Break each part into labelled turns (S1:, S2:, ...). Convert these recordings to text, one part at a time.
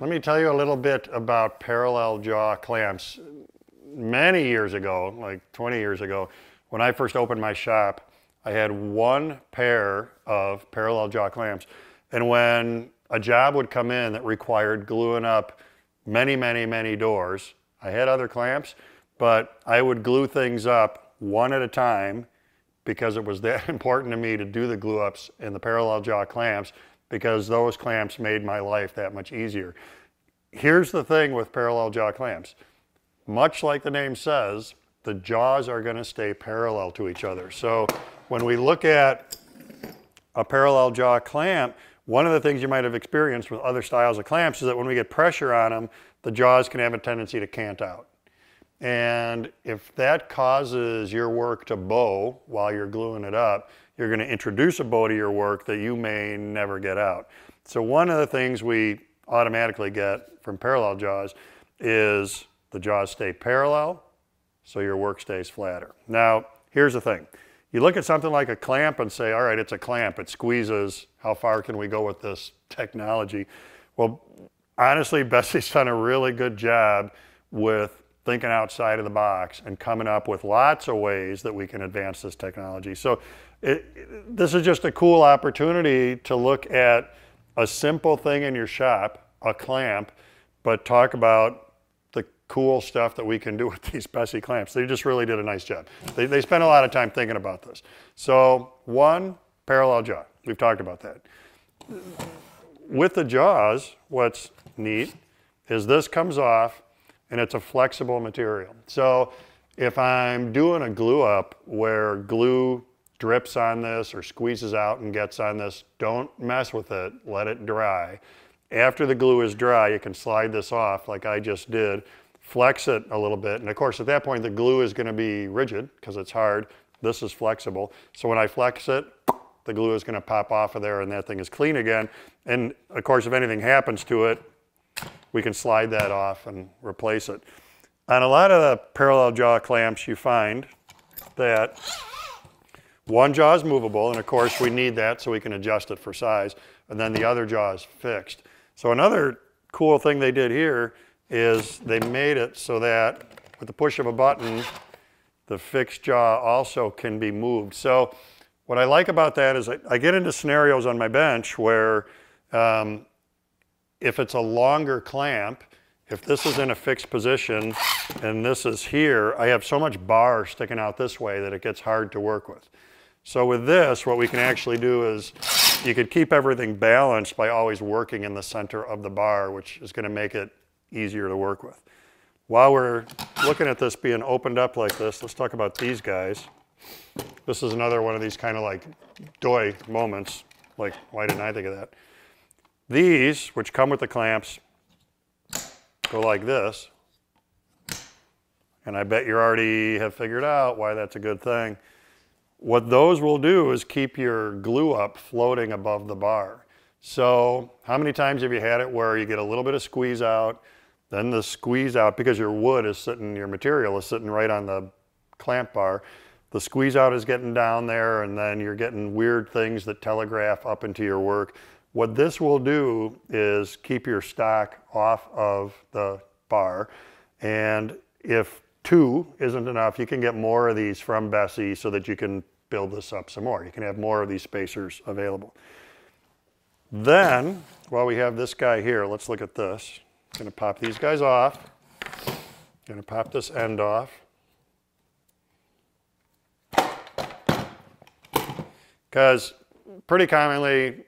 S1: let me tell you a little bit about parallel jaw clamps. Many years ago, like 20 years ago, when I first opened my shop, I had one pair of parallel jaw clamps. And when a job would come in that required gluing up many, many, many doors, I had other clamps, but I would glue things up one at a time because it was that important to me to do the glue ups in the parallel jaw clamps because those clamps made my life that much easier. Here's the thing with parallel jaw clamps. Much like the name says, the jaws are gonna stay parallel to each other. So when we look at a parallel jaw clamp, one of the things you might have experienced with other styles of clamps is that when we get pressure on them, the jaws can have a tendency to cant out. And if that causes your work to bow while you're gluing it up, you're going to introduce a bow to your work that you may never get out. So one of the things we automatically get from parallel jaws is the jaws stay parallel, so your work stays flatter. Now, here's the thing. You look at something like a clamp and say, all right, it's a clamp, it squeezes, how far can we go with this technology? Well, honestly, Bessey's done a really good job with thinking outside of the box and coming up with lots of ways that we can advance this technology. So it, this is just a cool opportunity to look at a simple thing in your shop, a clamp, but talk about the cool stuff that we can do with these Bessey clamps. They just really did a nice job. They, they spent a lot of time thinking about this. So one, parallel jaw. We've talked about that. With the jaws, what's neat is this comes off and it's a flexible material. So if I'm doing a glue up where glue drips on this or squeezes out and gets on this, don't mess with it, let it dry. After the glue is dry, you can slide this off like I just did, flex it a little bit, and of course at that point the glue is gonna be rigid because it's hard. This is flexible. So when I flex it, the glue is gonna pop off of there and that thing is clean again. And of course if anything happens to it, we can slide that off and replace it. On a lot of the parallel jaw clamps, you find that one jaw is movable, and of course we need that so we can adjust it for size, and then the other jaw is fixed. So another cool thing they did here is they made it so that with the push of a button, the fixed jaw also can be moved. So what I like about that is I, I get into scenarios on my bench where um, if it's a longer clamp, if this is in a fixed position and this is here, I have so much bar sticking out this way that it gets hard to work with. So with this, what we can actually do is you could keep everything balanced by always working in the center of the bar, which is gonna make it easier to work with. While we're looking at this being opened up like this, let's talk about these guys. This is another one of these kind of like doy moments. Like, why didn't I think of that? These, which come with the clamps, go like this. And I bet you already have figured out why that's a good thing. What those will do is keep your glue up floating above the bar. So how many times have you had it where you get a little bit of squeeze out, then the squeeze out, because your wood is sitting, your material is sitting right on the clamp bar, the squeeze out is getting down there and then you're getting weird things that telegraph up into your work. What this will do is keep your stock off of the bar. And if two isn't enough, you can get more of these from Bessey so that you can build this up some more. You can have more of these spacers available. Then, while we have this guy here, let's look at this. I'm gonna pop these guys off. Gonna pop this end off. Because pretty commonly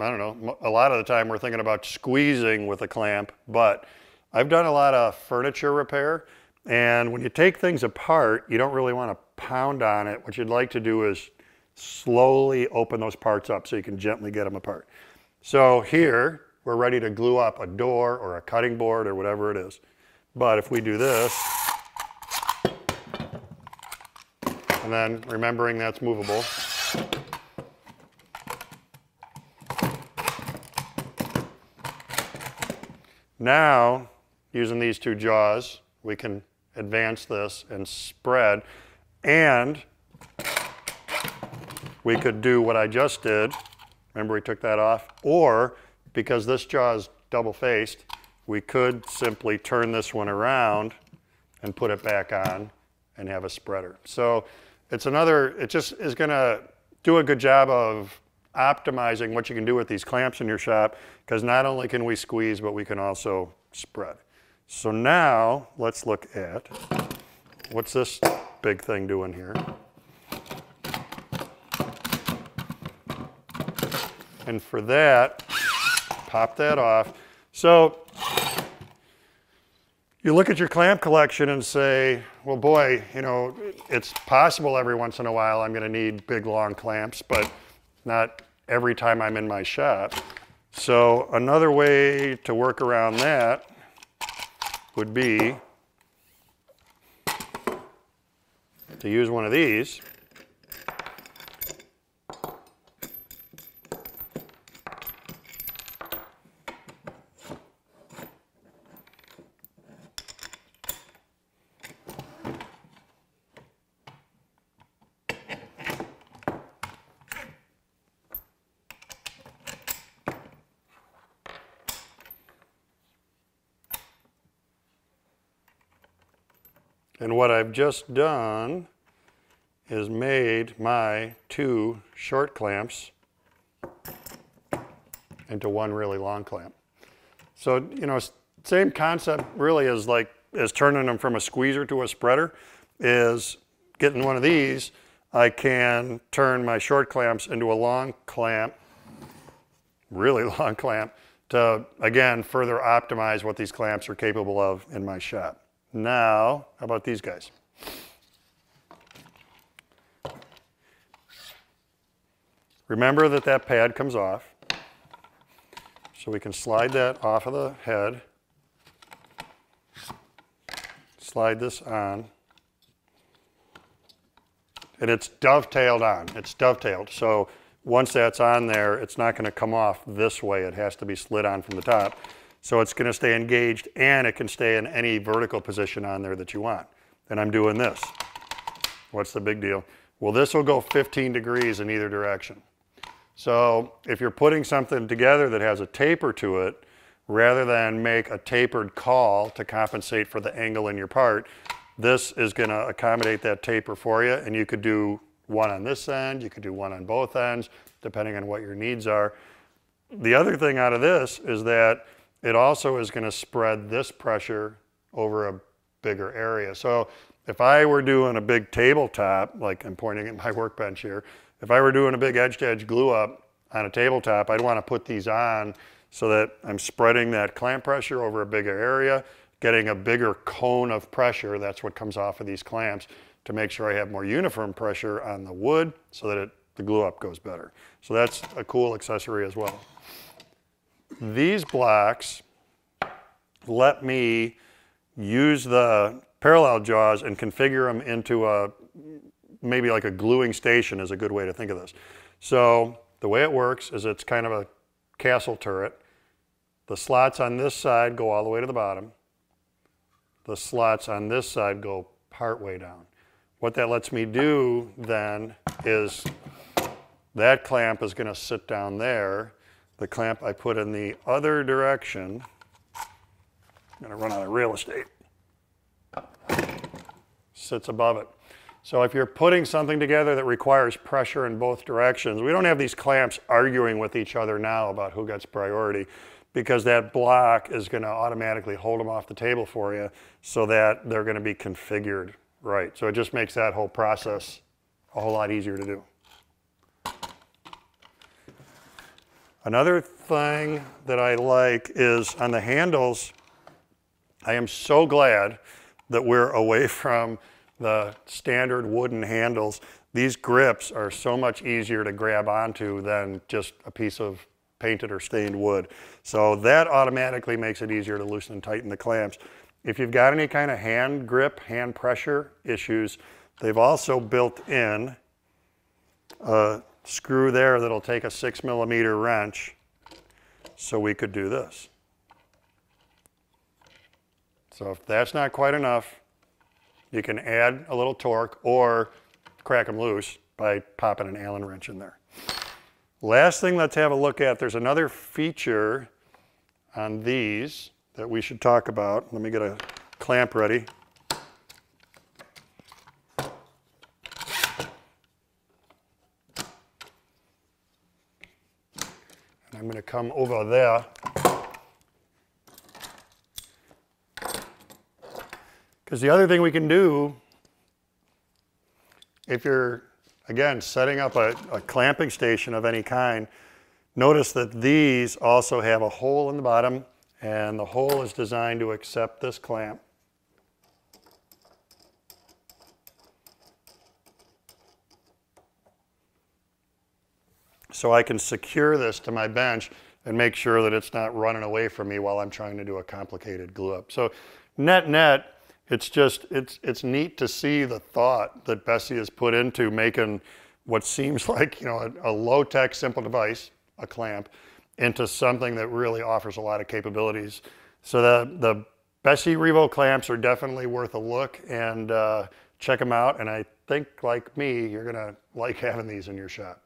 S1: I don't know, a lot of the time we're thinking about squeezing with a clamp, but I've done a lot of furniture repair and when you take things apart, you don't really want to pound on it. What you'd like to do is slowly open those parts up so you can gently get them apart. So here, we're ready to glue up a door or a cutting board or whatever it is. But if we do this, and then remembering that's movable, Now, using these two jaws, we can advance this and spread. And we could do what I just did. Remember we took that off? Or, because this jaw is double-faced, we could simply turn this one around and put it back on and have a spreader. So it's another, it just is gonna do a good job of optimizing what you can do with these clamps in your shop because not only can we squeeze, but we can also spread. So now let's look at what's this big thing doing here. And for that, pop that off. So you look at your clamp collection and say, well, boy, you know, it's possible every once in a while I'm going to need big, long clamps, but not every time I'm in my shop. So another way to work around that would be to use one of these. And what I've just done is made my two short clamps into one really long clamp. So, you know, same concept really as like, as turning them from a squeezer to a spreader is getting one of these, I can turn my short clamps into a long clamp, really long clamp, to again, further optimize what these clamps are capable of in my shop. Now, how about these guys? Remember that that pad comes off. So we can slide that off of the head. Slide this on. And it's dovetailed on. It's dovetailed. So once that's on there, it's not going to come off this way. It has to be slid on from the top. So it's going to stay engaged and it can stay in any vertical position on there that you want. And I'm doing this. What's the big deal? Well, this will go 15 degrees in either direction. So if you're putting something together that has a taper to it, rather than make a tapered caul to compensate for the angle in your part, this is going to accommodate that taper for you. And you could do one on this end, you could do one on both ends, depending on what your needs are. The other thing out of this is that it also is going to spread this pressure over a bigger area. So if I were doing a big tabletop, like I'm pointing at my workbench here, if I were doing a big edge-to-edge -edge glue up on a tabletop, I'd want to put these on so that I'm spreading that clamp pressure over a bigger area, getting a bigger cone of pressure, that's what comes off of these clamps, to make sure I have more uniform pressure on the wood so that it, the glue up goes better. So that's a cool accessory as well. These blocks let me use the parallel jaws and configure them into a, maybe like a gluing station is a good way to think of this. So the way it works is it's kind of a castle turret. The slots on this side go all the way to the bottom. The slots on this side go part way down. What that lets me do then is that clamp is going to sit down there the clamp I put in the other direction, I'm to run out of real estate, sits above it. So if you're putting something together that requires pressure in both directions, we don't have these clamps arguing with each other now about who gets priority because that block is going to automatically hold them off the table for you so that they're going to be configured right. So it just makes that whole process a whole lot easier to do. Another thing that I like is on the handles, I am so glad that we're away from the standard wooden handles. These grips are so much easier to grab onto than just a piece of painted or stained wood. So that automatically makes it easier to loosen and tighten the clamps. If you've got any kind of hand grip, hand pressure issues, they've also built in a screw there that'll take a six millimeter wrench so we could do this. So if that's not quite enough, you can add a little torque or crack them loose by popping an Allen wrench in there. Last thing let's have a look at, there's another feature on these that we should talk about. Let me get a clamp ready. And I'm going to come over there. Because the other thing we can do, if you're, again, setting up a, a, clamping station of any kind, notice that these also have a hole in the bottom, and the hole is designed to accept this clamp. So I can secure this to my bench and make sure that it's not running away from me while I'm trying to do a complicated glue up. So net net, it's just, it's, it's neat to see the thought that Bessey has put into making what seems like, you know, a, a low-tech, simple device, a clamp, into something that really offers a lot of capabilities. So the, the Bessey Revo clamps are definitely worth a look and uh, check them out. And I think like me, you're gonna like having these in your shop.